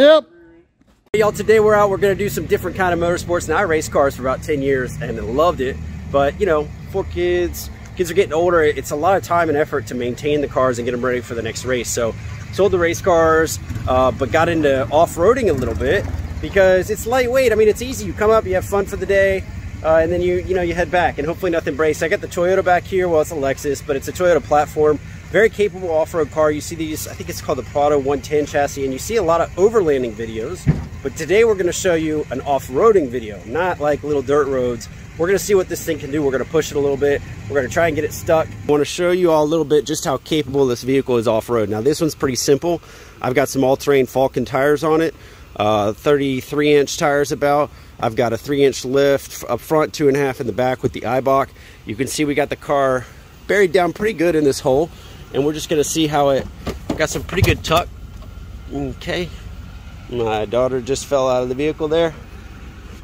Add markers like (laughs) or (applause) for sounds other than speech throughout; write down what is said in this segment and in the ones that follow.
Yep. Hey, y'all, today we're out. We're to do some different kind of motorsports. Now, I raced cars for about 10 years and loved it. But, you know, for kids, kids are getting older. It's a lot of time and effort to maintain the cars and get them ready for the next race. So, sold the race cars, uh, but got into off-roading a little bit because it's lightweight. I mean, it's easy. You come up, you have fun for the day, uh, and then you, you know, you head back and hopefully nothing breaks. I got the Toyota back here. Well, it's a Lexus, but it's a Toyota platform. Very capable off-road car. You see these, I think it's called the Prado 110 chassis, and you see a lot of overlanding videos. But today we're gonna show you an off-roading video, not like little dirt roads. We're gonna see what this thing can do. We're gonna push it a little bit. We're gonna try and get it stuck. I wanna show you all a little bit just how capable this vehicle is off-road. Now this one's pretty simple. I've got some all-terrain Falken tires on it, uh, 33 inch tires about. I've got a three inch lift up front, two and a half in the back with the Eibach. You can see we got the car buried down pretty good in this hole and we're just gonna see how it got some pretty good tuck. Okay, my daughter just fell out of the vehicle there.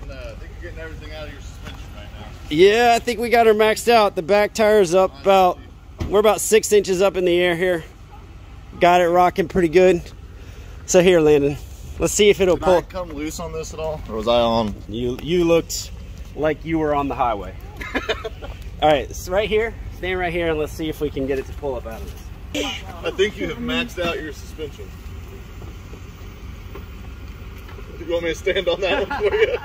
Uh, I think you're getting everything out of your suspension right. Yeah, I think we got her maxed out. The back tire's up about, we're about six inches up in the air here. Got it rocking pretty good. So here, Landon, let's see if it'll Did pull. I come loose on this at all? Or was I on? You you looked like you were on the highway. (laughs) All right, right here, stand right here, and let's see if we can get it to pull up out of this. I think you have maxed out your suspension. Do you want me to stand on that one for you?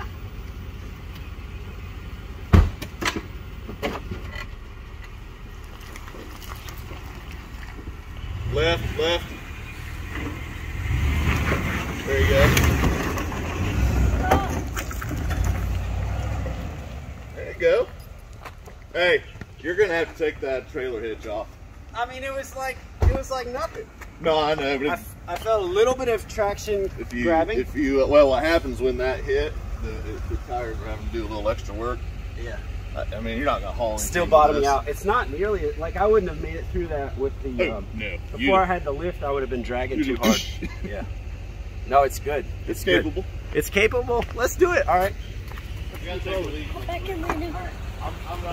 Left, left. There you go. There you go. Hey, you're gonna have to take that trailer hitch off. I mean, it was like it was like nothing. No, I know, but I, if, I felt a little bit of traction if you grabbing. if you well, what happens when that hit? The, the tires are having to do a little extra work. yeah. I, I mean, you're not gonna haul. Still bottoming out. It's not nearly like I wouldn't have made it through that with the. Oh, Um, no, before you- I had the lift, I would have been dragging too hard. (laughs) yeah. No, it's good. It's good. capable. It's capable. Let's do it. All right. Back in my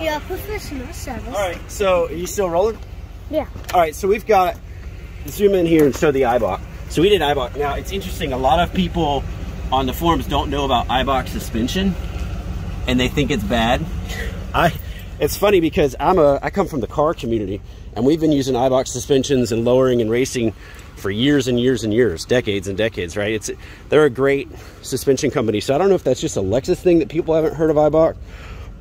Yeah, professional service. All right. So, are you still rolling? Yeah. All right, so we've got, zoom in here and show the Eibach. So we did Eibach. Now, it's interesting, a lot of people on the forums don't know about Eibach suspension, and they think it's bad. I, it's funny because I'm a, I come from the car community, and we've been using Eibach suspensions and lowering and racing for years and years and years, decades and decades, right? It's They're a great suspension company. So I don't know if that's just a Lexus thing that people haven't heard of Eibach,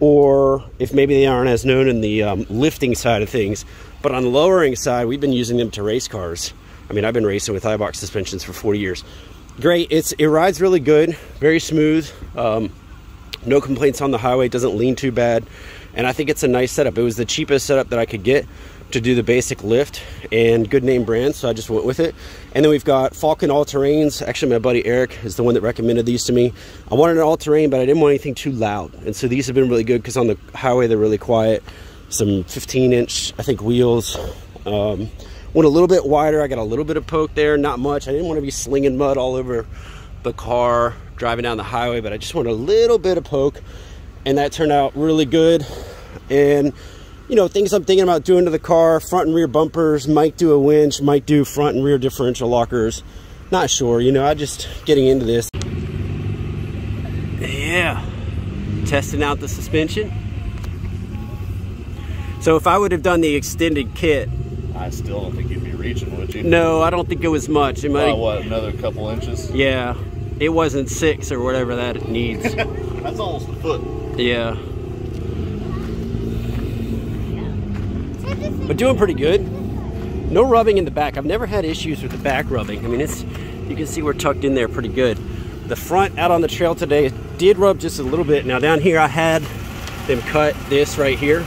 or if maybe they aren't as known in the um, lifting side of things. But on the lowering side, we've been using them to race cars. I mean, I've been racing with Eibach suspensions for 40 years. Great, it's it rides really good, very smooth. Um, no complaints on the highway, doesn't lean too bad. And I think it's a nice setup. It was the cheapest setup that I could get to do the basic lift and good name brand, so I just went with it. And then we've got Falken All Terrains. Actually, my buddy Eric is the one that recommended these to me. I wanted an all terrain, but I didn't want anything too loud. And so these have been really good because on the highway they're really quiet. Some 15 inch, I think, wheels. Um, went a little bit wider. I got a little bit of poke there, not much. I didn't want to be slinging mud all over the car driving down the highway, but I just wanted a little bit of poke, and that turned out really good. And you know, things I'm thinking about doing to the car, front and rear bumpers, might do a winch, might do front and rear differential lockers. Not sure, you know, I just getting into this. Yeah, testing out the suspension. So if I would have done the extended kit, I still don't think you'd be reaching, would you? no, I don't think it was much. It might, Uh, what, another couple inches? yeah, it wasn't six or whatever that it needs. (laughs) That's almost a foot. yeah. But doing pretty good. No rubbing in the back. I've never had issues with the back rubbing. I mean, it's you can see we're tucked in there pretty good. The front out on the trail today did rub just a little bit. Now down here I had them cut this right here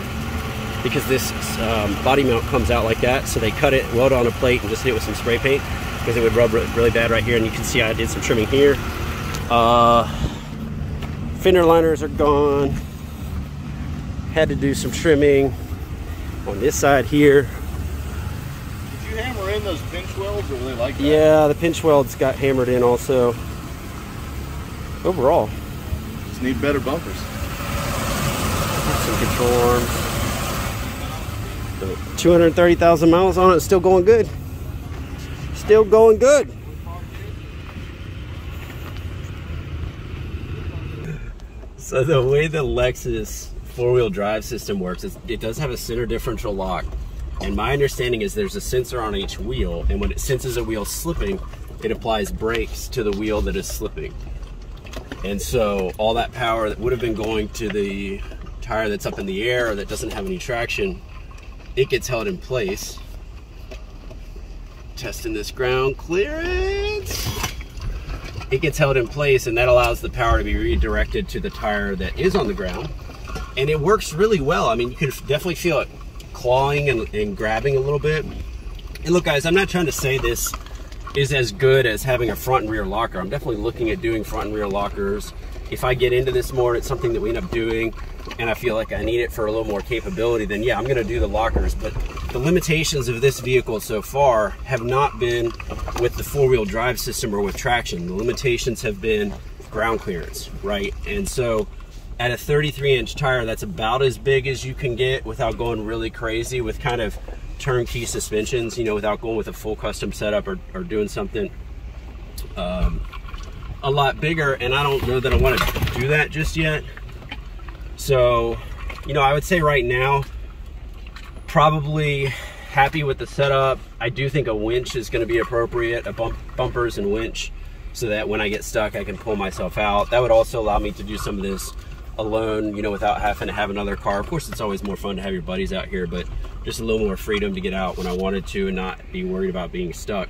because this um, body mount comes out like that. So they cut it, weld on a plate, and just hit it with some spray paint because it would rub really bad right here. And you can see I did some trimming here. Uh, fender liners are gone. Had to do some trimming on this side here. Did you hammer in those pinch welds or like that? Yeah, the pinch welds got hammered in also. Overall. Just need better bumpers. Some control arms. 230,000 miles on it, still going good. Still going good. So the way the Lexus four-wheel drive system works it does have a center differential lock. And my understanding is there's a sensor on each wheel, and when it senses a wheel slipping, it applies brakes to the wheel that is slipping. And so all that power that would have been going to the tire that's up in the air or that doesn't have any traction, it gets held in place. Testing this ground clearance. It gets held in place and that allows the power to be redirected to the tire that is on the ground. And it works really well. I mean, you can definitely feel it clawing and, and grabbing a little bit. And look guys, I'm not trying to say this is as good as having a front and rear locker. I'm definitely looking at doing front and rear lockers. If I get into this more, it's something that we end up doing and I feel like I need it for a little more capability, then yeah, I'm gonna do the lockers. But the limitations of this vehicle so far have not been with the four-wheel drive system or with traction. The limitations have been ground clearance, right? And so at a 33 inch tire, that's about as big as you can get without going really crazy with kind of turnkey suspensions, you know, without going with a full custom setup or, or doing something um, a lot bigger. And I don't know that I want to do that just yet. So, you know, I would say right now, probably happy with the setup. I do think a winch is going to be appropriate, a bump, bumpers and winch, so that when I get stuck, I can pull myself out. That would also allow me to do some of this alone, you know, without having to have another car. Of course, it's always more fun to have your buddies out here, but just a little more freedom to get out when I wanted to and not be worried about being stuck.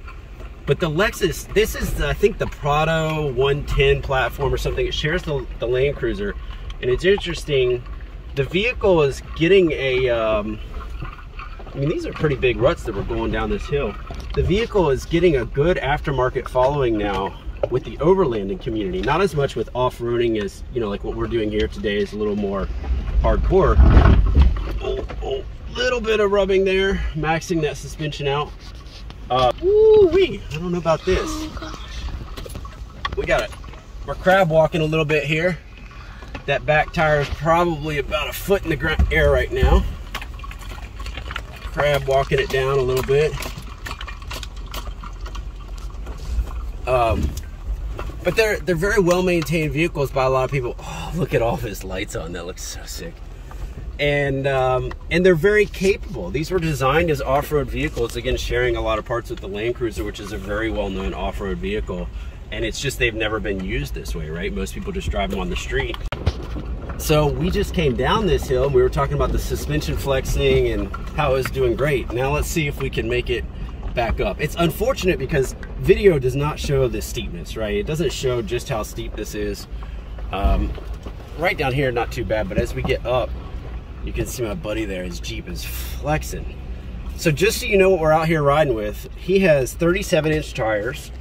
But the Lexus, this is, I think, the Prado 110 platform or something. It shares the, the Land Cruiser. And it's interesting, the vehicle is getting a, um, I mean, these are pretty big ruts that we're going down this hill. The vehicle is getting a good aftermarket following now with the overlanding community. Not as much with off-roading as, you know, like what we're doing here today is a little more hardcore. Oh, oh, little bit of rubbing there, maxing that suspension out. Uh, woo-wee, I don't know about this. Oh, we got it. We're crab walking a little bit here. That back tire is probably about a foot in the ground air right now. Crab walking it down a little bit. Um, but they're they're very well maintained vehicles by a lot of people. Oh, look at all of his lights on. That looks so sick. And um, and they're very capable. These were designed as off-road vehicles. Again, sharing a lot of parts with the Land Cruiser, which is a very well-known off-road vehicle. And it's just they've never been used this way, right? Most people just drive them on the street. So we just came down this hill and we were talking about the suspension flexing and how it was doing great. Now let's see if we can make it back up. It's unfortunate because video does not show the steepness, right? It doesn't show just how steep this is. Um, right down here, not too bad, but as we get up, you can see my buddy there, his Jeep is flexing. So just so you know what we're out here riding with, he has 37 inch tires,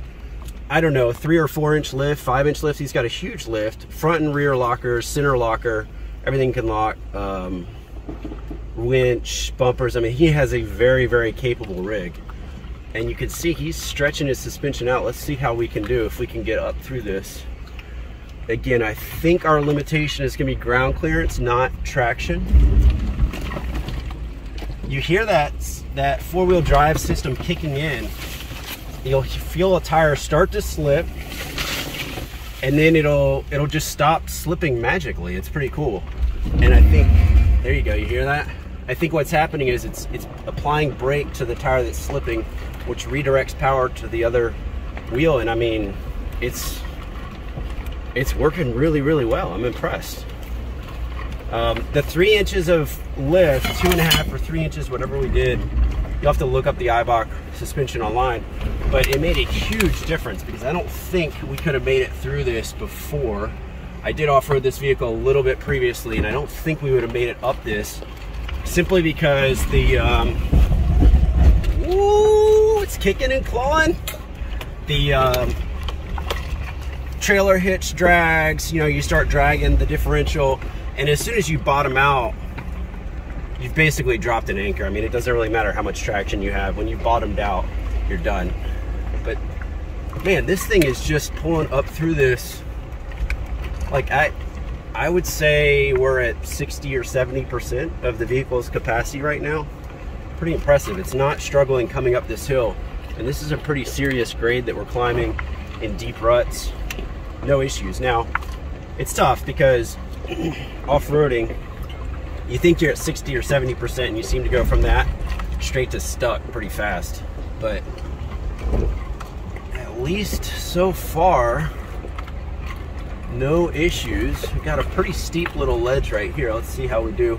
I don't know, three or four inch lift, five inch lift. He's got a huge lift, front and rear lockers, center locker, everything can lock. Um, winch, bumpers. I mean, he has a very, very capable rig. And you can see he's stretching his suspension out. Let's see how we can do if we can get up through this. Again, I think our limitation is gonna be ground clearance, not traction. You hear that, that four-wheel drive system kicking in you'll feel a tire start to slip and then it'll it'll just stop slipping magically it's pretty cool and i think there you go you hear that i think what's happening is it's it's applying brake to the tire that's slipping which redirects power to the other wheel. And i mean it's it's working really really well. I'm impressed. Um, the three inches of lift two and a half or three inches whatever we did You'll have to look up the Eibach suspension online, but it made a huge difference because I don't think we could have made it through this before. I did off-road this vehicle a little bit previously, and I don't think we would have made it up this simply because the, um, ooh, it's kicking and clawing. The um, trailer hitch drags, you know, you start dragging the differential, and as soon as you bottom out, you've basically dropped an anchor. I mean, it doesn't really matter how much traction you have. When you've bottomed out, you're done. But man, this thing is just pulling up through this. Like I, I would say we're at 60 or 70% of the vehicle's capacity right now. Pretty impressive. It's not struggling coming up this hill. And this is a pretty serious grade that we're climbing in deep ruts. No issues. Now, it's tough because (clears throat) off-roading, you think you're at 60 or 70% and you seem to go from that straight to stuck pretty fast. But at least so far, no issues. We've got a pretty steep little ledge right here. Let's see how we do.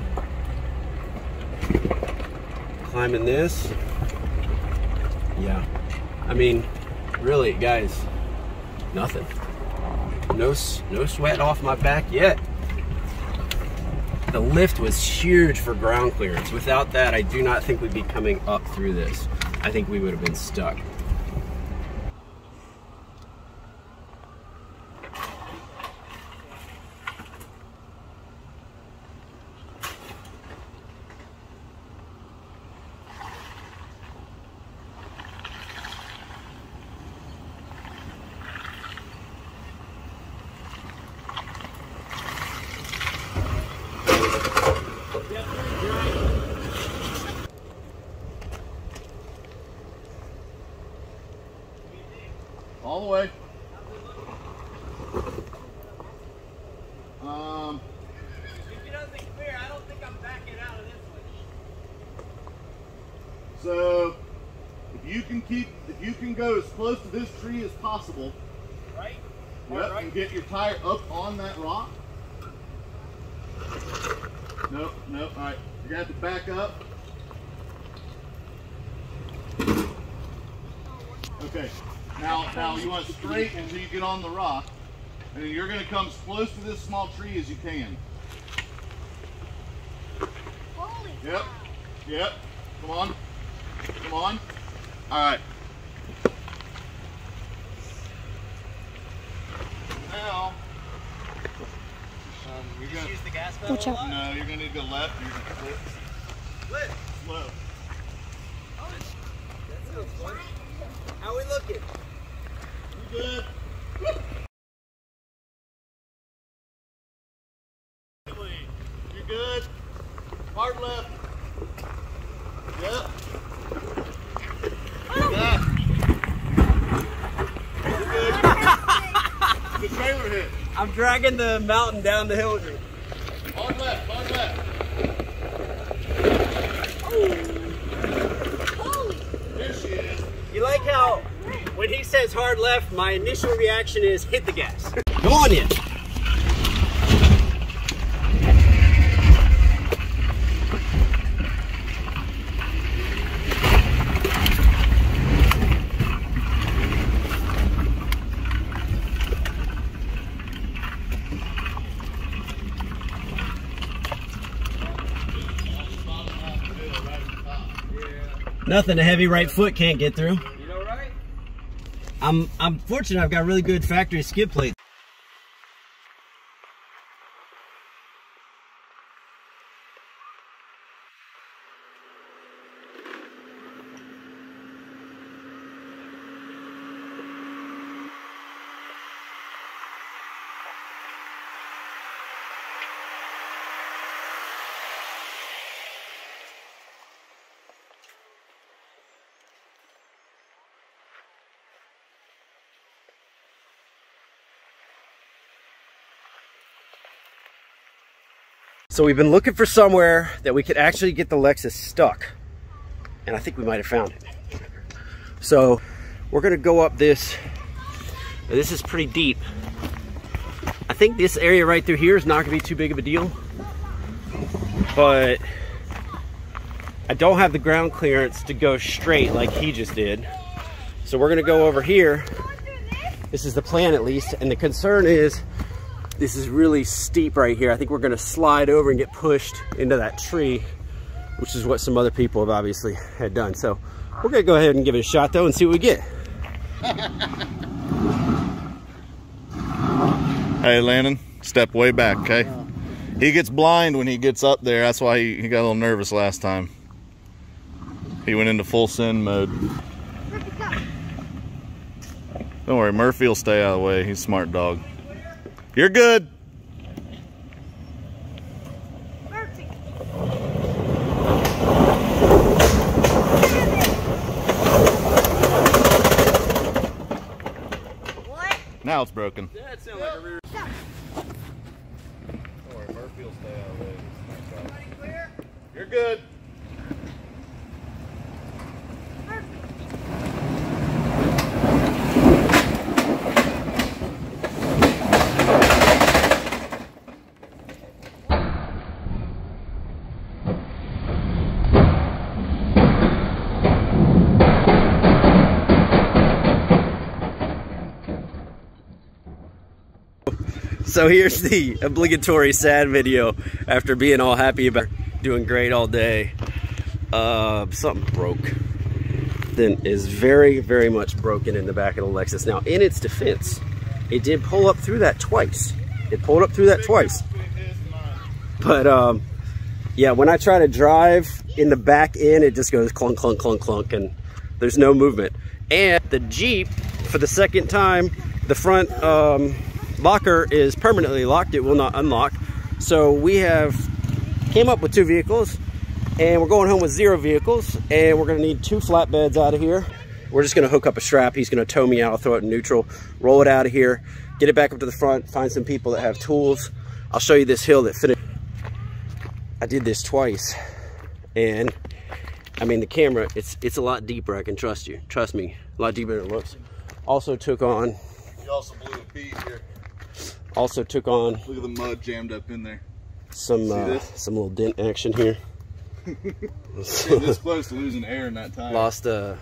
Climbing this. Yeah. I mean, really, guys, nothing. No, no sweat off my back yet. The lift was huge for ground clearance. Without that, I do not think we'd be coming up through this. I think we would have been stuck. All the way. Um, If it doesn't clear, I don't think I'm backing out of this one. so if you can keep, if you can go as close to this tree as possible, Right? yep, and get your tire up on that rock. Nope, nope. All right, you're gonna have to back up. Okay. Now, now you want to straight until you get on the rock, and you're gonna come as close to this small tree as you can. Holy Yep. Yep. Come on. Come on. All right. Now, um, you're gonna. Use the gas pedal Watch out. No, you're gonna need to go left. You're gonna flip Flip. slow. That sounds fun. How we looking? You good? You're good? Hard left. Yep. You good? the trailer hit. I'm dragging the mountain down the hill. here. Hard left, hard left. Holy. There she is. You like how says hard left, my initial reaction is hit the gas. Go on in. Nothing a heavy right foot can't get through. I'm I'm fortunate I've got really good factory skid plates. So we've been looking for somewhere that we could actually get the Lexus stuck. And I think we might have found it. So we're gonna go up this. This is pretty deep. I think this area right through here is not gonna be too big of a deal. But I don't have the ground clearance to go straight like he just did. So we're gonna go over here. This is the plan at least. And the concern is this is really steep right here. I think we're gonna slide over and get pushed into that tree, which is what some other people have obviously had done. So we're gonna go ahead and give it a shot though and see what we get. (laughs) Hey, Landon, step way back, okay? He gets blind when he gets up there. That's why he, he got a little nervous last time. He went into full send mode. Don't worry, Murphy will stay out of the way. He's a smart dog. You're good. Now it's broken. Yeah, it sounded like a rear. Don't worry, Murphy will stay out of the way. You're good. So here's the obligatory sad video after being all happy about doing great all day. Uh, something broke. Then is very, very much broken in the back of the Lexus. Now, in its defense, it did pull up through that twice. It pulled up through that twice. But um, yeah, when I try to drive in the back end, it just goes clunk, clunk, clunk, clunk, and there's no movement. And the Jeep, for the second time, the front um, locker is permanently locked. It will not unlock. So we have came up with two vehicles and we're going home with zero vehicles and we're gonna need two flatbeds out of here. We're just gonna hook up a strap. He's gonna tow me out, I'll throw it in neutral, roll it out of here, get it back up to the front, find some people that have tools. I'll show you this hill that fit. I did this twice and I mean the camera, it's it's a lot deeper, I can trust you. Trust me, a lot deeper than it looks. Also took on, You also blew a bead here. Also took on Look at the mud jammed up in there. some uh, some little dent action here. (laughs) This close to losing air in that tire. Lost a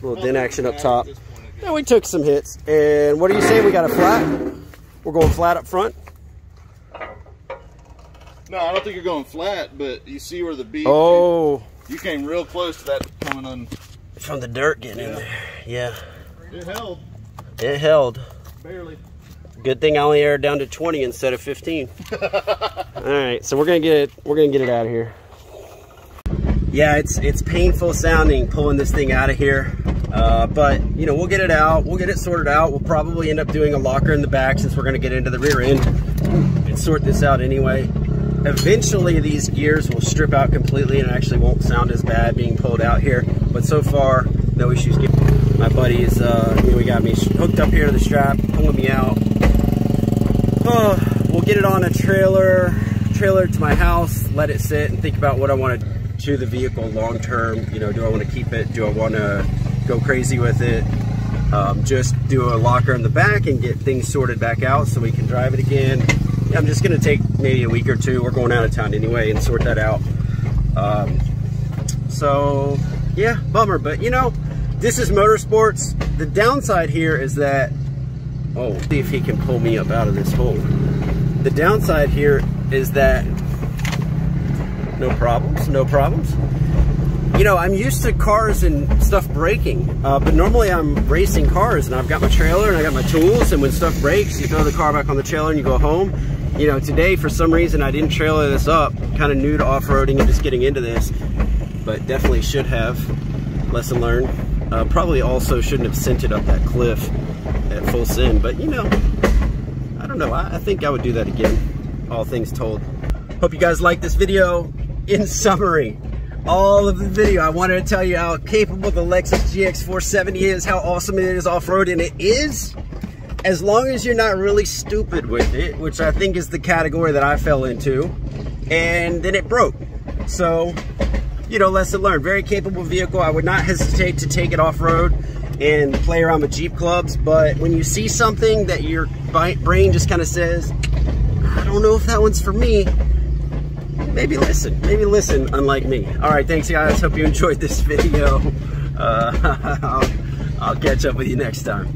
little dent action up top. this point, I guess. Yeah, we took some hits. And what do you say? We got a flat? We're going flat up front. No, I don't think you're going flat, but you see where the bead. Oh, You came real close to that coming on. from the dirt getting in there. Yeah, It held it held. barely. Good thing I only aired down to 20 instead of 15. (laughs) All right, so we're gonna get it. We're gonna get it out of here. Yeah, it's it's painful sounding pulling this thing out of here, uh, but you know we'll get it out. We'll get it sorted out. We'll probably end up doing a locker in the back since we're gonna get into the rear end and sort this out anyway. Eventually, these gears will strip out completely and actually won't sound as bad being pulled out here. But so far, no issues. My buddies, uh, you know, we got me hooked up here to the strap, pulling me out. Oh, (sighs) we'll get it on a trailer, trailer to my house, let it sit and think about what I want to do the vehicle long term. You know, do I want to keep it? Do I want to go crazy with it? Um, just do a locker in the back and get things sorted back out so we can drive it again. I'm just gonna take maybe a week or two. We're going out of town anyway and sort that out. Um, so yeah, bummer, but you know, this is motorsports. The downside here is that Oh, see if he can pull me up out of this hole. The downside here is that no problems, no problems. You know, I'm used to cars and stuff breaking, uh, but normally I'm racing cars and I've got my trailer and I got my tools and when stuff breaks, you throw the car back on the trailer and you go home. You know, today for some reason I didn't trailer this up, kind of new to off-roading and just getting into this, but definitely should have. Lesson learned. Uh, probably also shouldn't have sent it up that cliff full send, but you know, I don't know. I, I think I would do that again, all things told. Hope you guys like this video. In summary, all of the video, I wanted to tell you how capable the Lexus GX 470 is, how awesome it is off-road, and it is, as long as you're not really stupid with it, which I think is the category that I fell into, and then it broke. So, you know, lesson learned. Very capable vehicle. I would not hesitate to take it off-road and play around with Jeep clubs, but when you see something that your brain just kind of says, I don't know if that one's for me, maybe listen. Maybe listen, unlike me. All right, thanks guys. Hope you enjoyed this (laughs) video. Uh, (laughs) I'll, I'll catch up with you next time.